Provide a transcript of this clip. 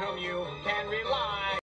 come you